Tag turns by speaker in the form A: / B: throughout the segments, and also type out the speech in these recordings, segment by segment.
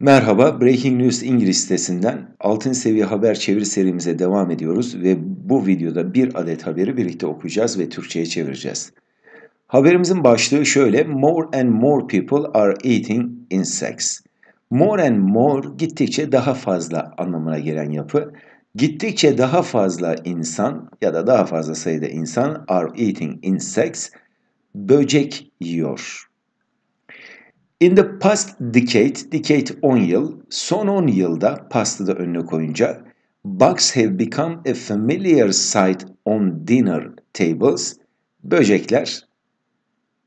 A: Merhaba, Breaking News İngiliz sitesinden altın seviye haber çeviri serimize devam ediyoruz ve bu videoda bir adet haberi birlikte okuyacağız ve Türkçe'ye çevireceğiz. Haberimizin başlığı şöyle, More and more people are eating insects. More and more gittikçe daha fazla anlamına gelen yapı. Gittikçe daha fazla insan ya da daha fazla sayıda insan are eating insects, böcek yiyor. In the past decade, decade 10 yıl, son 10 yılda pastı da önüne koyunca bugs have become a familiar sight on dinner tables. Böcekler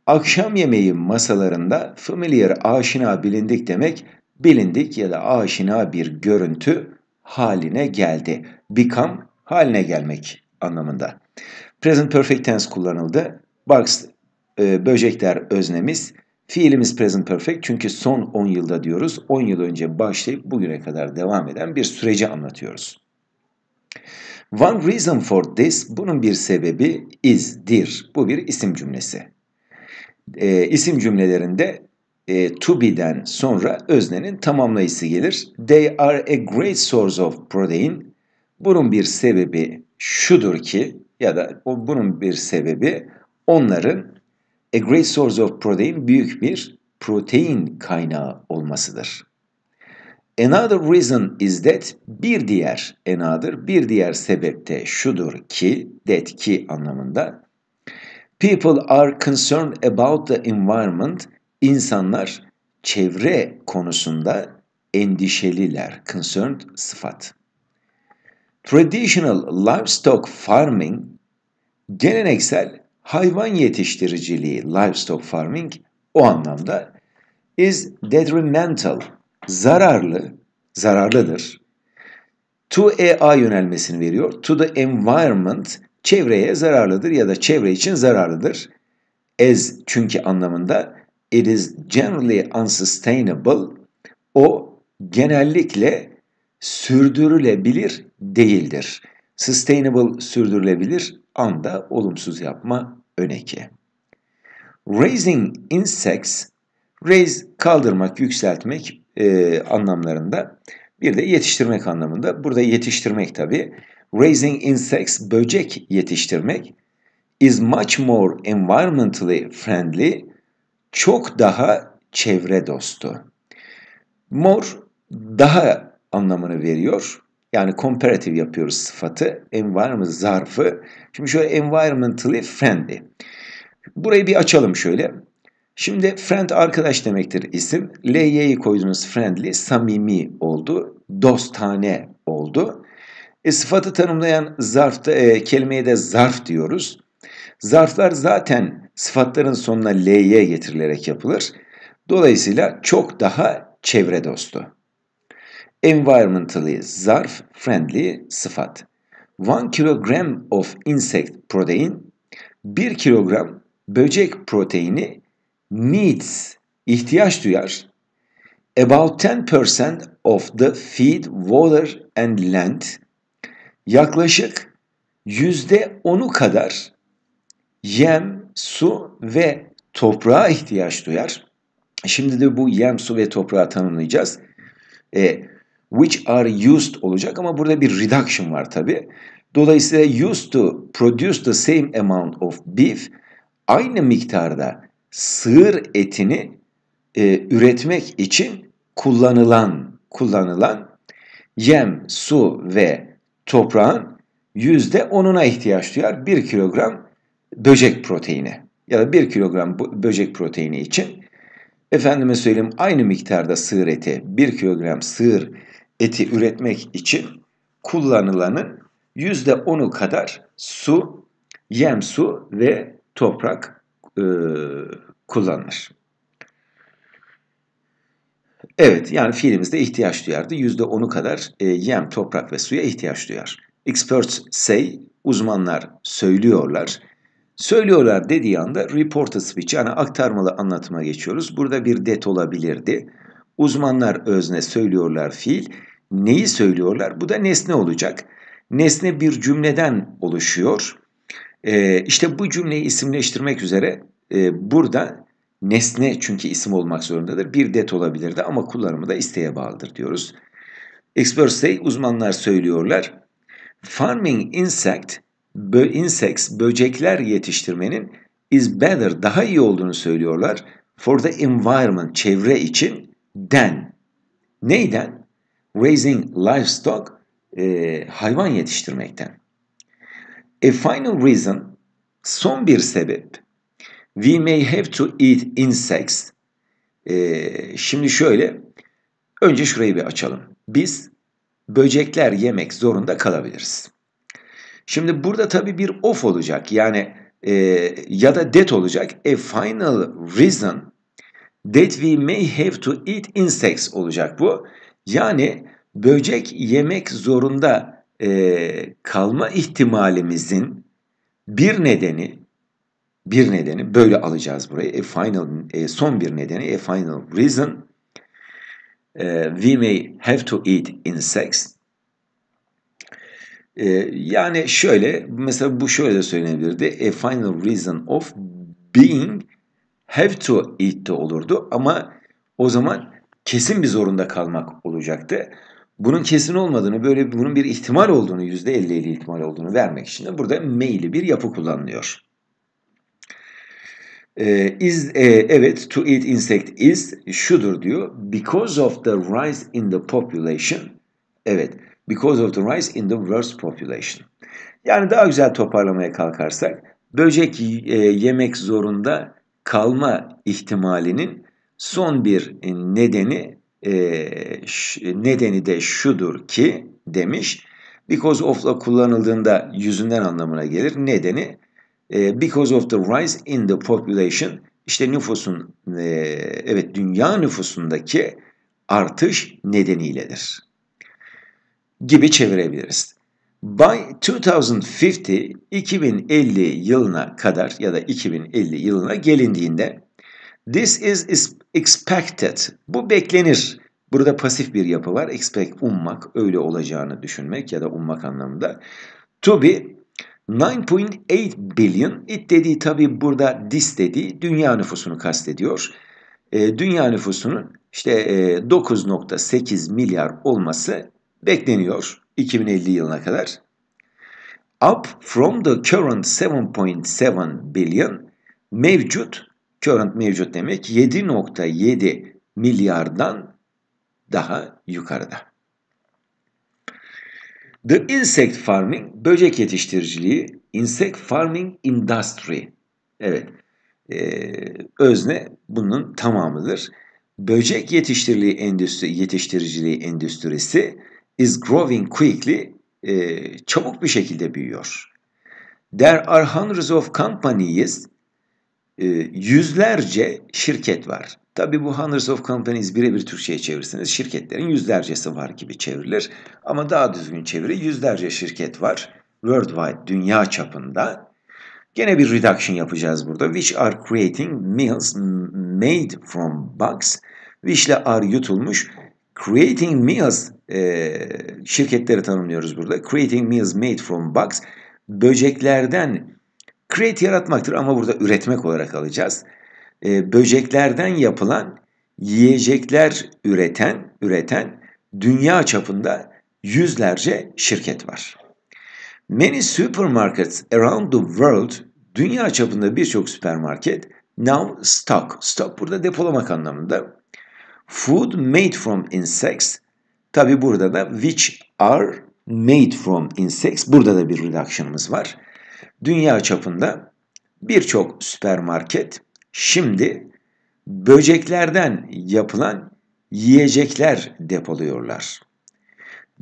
A: akşam yemeği masalarında familiar, aşina, bilindik demek, bilindik ya da aşina bir görüntü haline geldi. Become haline gelmek anlamında. Present perfect tense kullanıldı. Bugs e, böcekler öznemiz. Fiilimiz present perfect çünkü son 10 yılda diyoruz. 10 yıl önce başlayıp bugüne kadar devam eden bir süreci anlatıyoruz. One reason for this, bunun bir sebebi is'dir. Bu bir isim cümlesi. E, isim cümlelerinde e, to be'den sonra öznenin tamamlayıcısı gelir. They are a great source of protein. Bunun bir sebebi şudur ki ya da bunun bir sebebi onların a great source of protein büyük bir protein kaynağı olmasıdır. Another reason is that bir diğer another bir diğer sebep de şudur ki that ki anlamında people are concerned about the environment insanlar çevre konusunda endişeliler concerned sıfat. Traditional livestock farming geleneksel hayvan yetiştiriciliği, livestock farming o anlamda is detrimental, zararlı, zararlıdır. To a yönelmesini veriyor. To the environment, çevreye zararlıdır ya da çevre için zararlıdır. As çünkü anlamında it is generally unsustainable. O genellikle sürdürülebilir değildir. Sustainable sürdürülebilir anda olumsuz yapma öneki. Raising insects, raise kaldırmak, yükseltmek e, anlamlarında. Bir de yetiştirmek anlamında. Burada yetiştirmek tabi. Raising insects, böcek yetiştirmek is much more environmentally friendly, çok daha çevre dostu. More daha anlamını veriyor. Yani comparative yapıyoruz sıfatı. Environment zarfı. Şimdi şöyle environmentally friendly. Burayı bir açalım şöyle. Şimdi friend arkadaş demektir isim. L'yi koyduğunuz friendly samimi oldu. Dostane oldu. E, sıfatı tanımlayan zarfta e, kelimeye de zarf diyoruz. Zarflar zaten sıfatların sonuna L'ye getirilerek yapılır. Dolayısıyla çok daha çevre dostu. Environmentally zarf, friendly sıfat. 1 kilogram of insect protein 1 kilogram böcek proteini needs ihtiyaç duyar. About 10% of the feed, water and land yaklaşık yüzde onu kadar yem, su ve toprağa ihtiyaç duyar. Şimdi de bu yem, su ve toprağı tanımlayacağız. E, which are used olacak ama burada bir reduction var tabi. Dolayısıyla used to produce the same amount of beef aynı miktarda sığır etini e, üretmek için kullanılan kullanılan yem, su ve toprağın yüzde onuna ihtiyaç duyar. Bir kilogram böcek proteini ya da bir kilogram böcek proteini için efendime söyleyeyim aynı miktarda sığır eti bir kilogram sığır eti üretmek için kullanılanın yüzde onu kadar su, yem su ve toprak e, kullanılır. Evet, yani fiilimizde ihtiyaç duyardı. Yüzde onu kadar e, yem, toprak ve suya ihtiyaç duyar. Experts say, uzmanlar söylüyorlar. Söylüyorlar dediği anda reported speech yani aktarmalı anlatıma geçiyoruz. Burada bir det olabilirdi. Uzmanlar özne söylüyorlar fiil. Neyi söylüyorlar? Bu da nesne olacak. Nesne bir cümleden oluşuyor. Ee, işte bu cümleyi isimleştirmek üzere e, burada Nesne çünkü isim olmak zorundadır. Bir det olabilirdi ama kullanımı da isteğe bağlıdır diyoruz. Experts say, uzmanlar söylüyorlar. Farming insect, bö insects, böcekler yetiştirmenin is better, daha iyi olduğunu söylüyorlar. For the environment, çevre için, than. Neyden? Raising livestock, e, hayvan yetiştirmekten. A final reason, son bir sebep. We may have to eat insects. E, şimdi şöyle, önce şurayı bir açalım. Biz böcekler yemek zorunda kalabiliriz. Şimdi burada tabii bir of olacak. Yani e, ya da that olacak. A final reason that we may have to eat insects olacak bu. Yani böcek yemek zorunda e, kalma ihtimalimizin bir nedeni bir nedeni böyle alacağız burayı. A final e, son bir nedeni a final reason e, we may have to eat insects. E, yani şöyle mesela bu şöyle de söylenebilirdi. A final reason of being have to eat de olurdu ama o zaman kesin bir zorunda kalmak olacaktı. Bunun kesin olmadığını, böyle bunun bir ihtimal olduğunu, %50-50 ihtimal olduğunu vermek için de burada may'li bir yapı kullanılıyor. Ee, is, e, evet, to eat insect is şudur diyor. Because of the rise in the population. Evet, because of the rise in the worst population. Yani daha güzel toparlamaya kalkarsak, böcek e, yemek zorunda kalma ihtimalinin son bir nedeni e, nedeni de şudur ki demiş. Because of'la kullanıldığında yüzünden anlamına gelir. Nedeni e, because of the rise in the population işte nüfusun e, evet dünya nüfusundaki artış nedeniyledir gibi çevirebiliriz. By 2050 2050 yılına kadar ya da 2050 yılına gelindiğinde this is expected bu beklenir. Burada pasif bir yapı var. Expect ummak, öyle olacağını düşünmek ya da ummak anlamında. To be 9.8 billion. It dediği tabi burada this dediği dünya nüfusunu kastediyor. E, dünya nüfusunun işte e, 9.8 milyar olması bekleniyor 2050 yılına kadar. Up from the current 7.7 billion mevcut, current mevcut demek 7.7 milyardan daha yukarıda. The insect farming, böcek yetiştiriciliği, insect farming industry. Evet, ee, özne bunun tamamıdır. Böcek yetiştiriciliği endüstri, yetiştiriciliği endüstrisi is growing quickly, e, çabuk bir şekilde büyüyor. There are hundreds of companies, e, yüzlerce şirket var. Tabi bu hundreds of companies birebir Türkçe'ye çevirseniz şirketlerin yüzlercesi var gibi çevrilir. Ama daha düzgün çeviri yüzlerce şirket var. Worldwide, dünya çapında. Gene bir reduction yapacağız burada. Which are creating meals made from bugs. Which are yutulmuş. Creating meals e, şirketleri tanımlıyoruz burada. Creating meals made from bugs. Böceklerden create yaratmaktır ama burada üretmek olarak alacağız e, böceklerden yapılan yiyecekler üreten üreten dünya çapında yüzlerce şirket var. Many supermarkets around the world dünya çapında birçok süpermarket now stock. Stock burada depolamak anlamında. Food made from insects. Tabi burada da which are made from insects. Burada da bir reduction'ımız var. Dünya çapında birçok süpermarket Şimdi böceklerden yapılan yiyecekler depoluyorlar.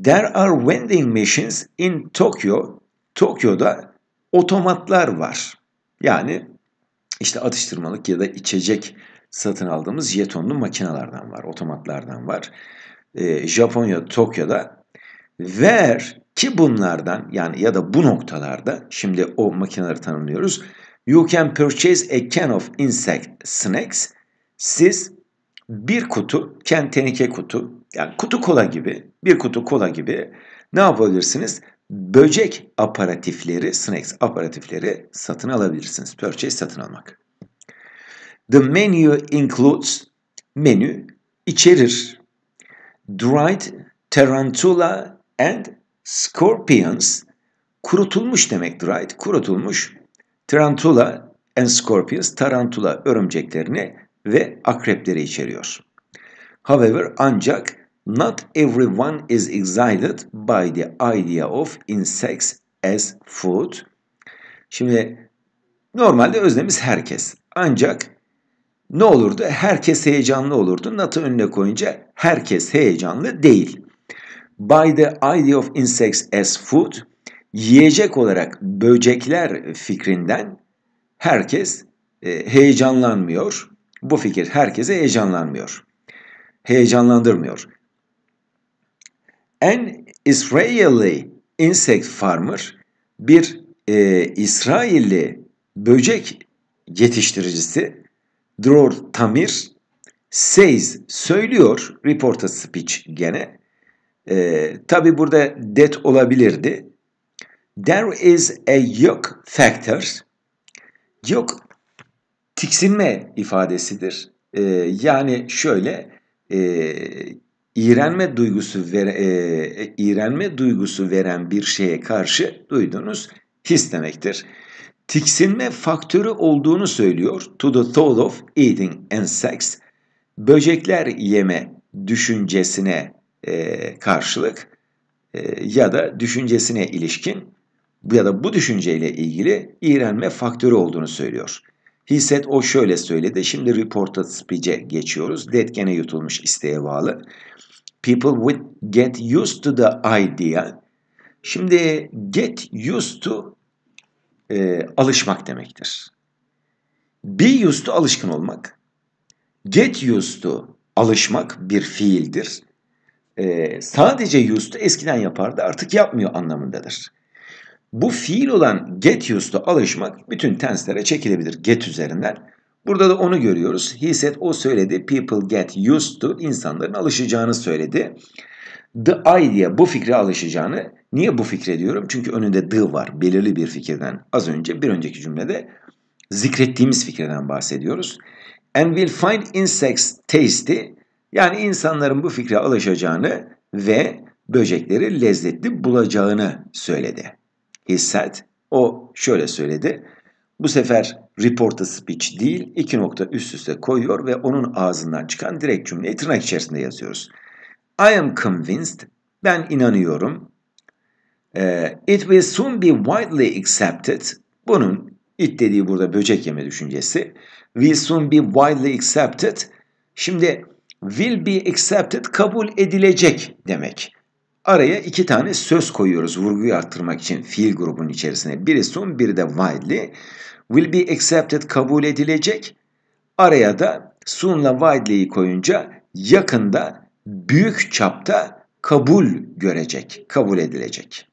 A: There are vending machines in Tokyo. Tokyo'da otomatlar var. Yani işte atıştırmalık ya da içecek satın aldığımız jetonlu makinelerden var, otomatlardan var. Ee, Japonya, Tokyo'da ver ki bunlardan yani ya da bu noktalarda şimdi o makineleri tanımlıyoruz. You can purchase a can of insect snacks. Siz bir kutu, can tenike kutu, yani kutu kola gibi, bir kutu kola gibi ne yapabilirsiniz? Böcek aparatifleri, snacks aparatifleri satın alabilirsiniz. Purchase satın almak. The menu includes menü içerir. Dried tarantula and scorpions kurutulmuş demek dried kurutulmuş tarantula and scorpions tarantula örümceklerini ve akrepleri içeriyor. However ancak not everyone is excited by the idea of insects as food. Şimdi normalde öznemiz herkes. Ancak ne olurdu? Herkes heyecanlı olurdu. Not'ı önüne koyunca herkes heyecanlı değil. By the idea of insects as food, yiyecek olarak böcekler fikrinden herkes e, heyecanlanmıyor. Bu fikir herkese heyecanlanmıyor. Heyecanlandırmıyor. An Israeli insect farmer bir e, İsrailli böcek yetiştiricisi Dror Tamir says söylüyor reporter speech gene. E, Tabi burada that olabilirdi. There is a yok factor. Yok tiksinme ifadesidir. E, yani şöyle e, iğrenme duygusu ver, e, iğrenme duygusu veren bir şeye karşı duyduğunuz his demektir. Tiksinme faktörü olduğunu söylüyor. To the thought of eating insects. Böcekler yeme düşüncesine e, karşılık e, ya da düşüncesine ilişkin ya da bu düşünceyle ilgili iğrenme faktörü olduğunu söylüyor. Hisset o şöyle söyledi. Şimdi reported speech'e geçiyoruz. That gene yutulmuş isteğe bağlı. People would get used to the idea. Şimdi get used to e, alışmak demektir. Be used to alışkın olmak. Get used to alışmak bir fiildir. E, sadece used to eskiden yapardı artık yapmıyor anlamındadır. Bu fiil olan get used to alışmak bütün tenslere çekilebilir get üzerinden. Burada da onu görüyoruz. He said o söyledi. People get used to insanların alışacağını söyledi. The idea bu fikre alışacağını. Niye bu fikre diyorum? Çünkü önünde the var. Belirli bir fikirden. Az önce bir önceki cümlede zikrettiğimiz fikirden bahsediyoruz. And will find insects tasty. Yani insanların bu fikre alışacağını ve böcekleri lezzetli bulacağını söyledi. He said. O şöyle söyledi. Bu sefer reported speech değil, iki nokta üst üste koyuyor ve onun ağzından çıkan direkt cümleyi tırnak içerisinde yazıyoruz. I am convinced, ben inanıyorum. Uh, it will soon be widely accepted. Bunun it dediği burada böcek yeme düşüncesi. Will soon be widely accepted. Şimdi will be accepted kabul edilecek demek. Araya iki tane söz koyuyoruz vurguyu arttırmak için fiil grubunun içerisine. Biri soon, biri de widely. Will be accepted kabul edilecek. Araya da soon'la widely'yi koyunca yakında büyük çapta kabul görecek, kabul edilecek.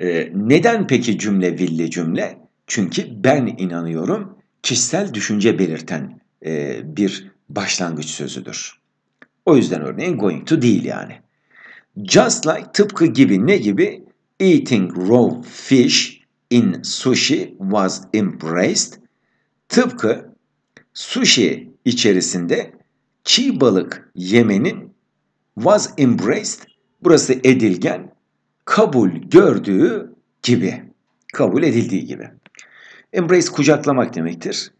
A: Ee, neden peki cümle villi cümle? Çünkü ben inanıyorum kişisel düşünce belirten e, bir başlangıç sözüdür. O yüzden örneğin going to değil yani. Just like tıpkı gibi ne gibi? Eating raw fish in sushi was embraced. Tıpkı sushi içerisinde çiğ balık yemenin was embraced. Burası edilgen kabul gördüğü gibi. Kabul edildiği gibi. Embrace kucaklamak demektir.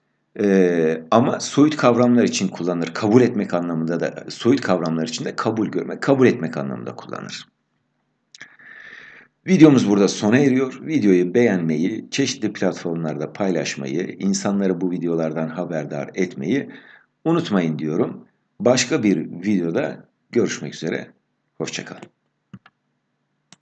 A: Ee, ama soyut kavramlar için kullanılır. Kabul etmek anlamında da soyut kavramlar için de kabul görmek, kabul etmek anlamında kullanılır. Videomuz burada sona eriyor. Videoyu beğenmeyi, çeşitli platformlarda paylaşmayı, insanları bu videolardan haberdar etmeyi unutmayın diyorum. Başka bir videoda görüşmek üzere. Hoşçakalın.